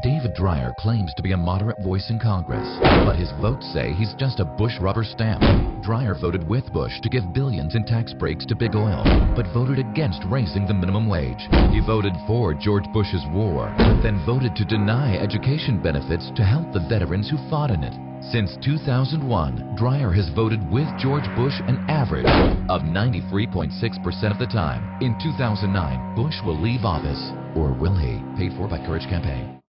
David Dreier claims to be a moderate voice in Congress, but his votes say he's just a Bush rubber stamp. Dreier voted with Bush to give billions in tax breaks to big oil, but voted against raising the minimum wage. He voted for George Bush's war, but then voted to deny education benefits to help the veterans who fought in it. Since 2001, Dreier has voted with George Bush an average of 93.6% of the time. In 2009, Bush will leave office. Or will he? Paid for by Courage Campaign.